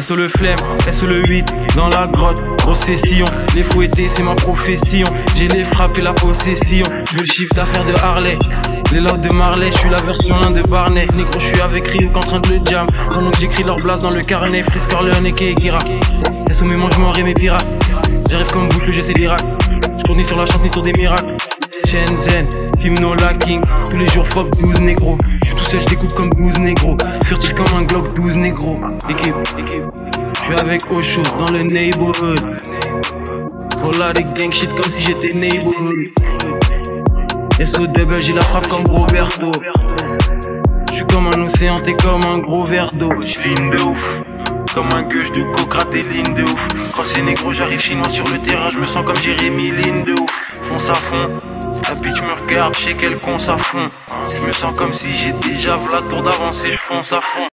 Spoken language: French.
SO le flemme, SO le 8, dans la grotte, grosse session. Les fouettés, c'est ma profession. J'ai les frappes et la possession. Je le chiffre d'affaires de Harley. Les lots de Marley, je suis la version 1 de Barney. Négro, je suis avec Ryuk en train de le jam. Pendant que j'écris leur blase dans le carnet. Fritz Corleone et Kegira. SO mes mange moi mes pirates. J'arrive comme bouche, j'essaie d'Irak. Je compte ni sur la chance ni sur des miracles. Shenzhen, Hymno King, tous les jours fuck 12 négros. Je découpe comme 12 négros. Furtif comme un Glock 12 négros. Équipe. Je suis avec Osho dans le neighborhood. Oh là des gang shit comme si j'étais neighborhood. SO double, j'ai la frappe comme Roberto. Je suis comme un océan, t'es comme un gros verre d'eau. J'ligne de ouf. Comme un gueule de coke, des lignes de ouf. Quand c'est négro, j'arrive chinois sur le terrain, je me sens comme Jérémy, ligne de ouf. Fonce à fond. La bitch me regarde, sais qu'elle con à fond. Je me sens comme si j'ai déjà la tour d'avance et je fonce à fond.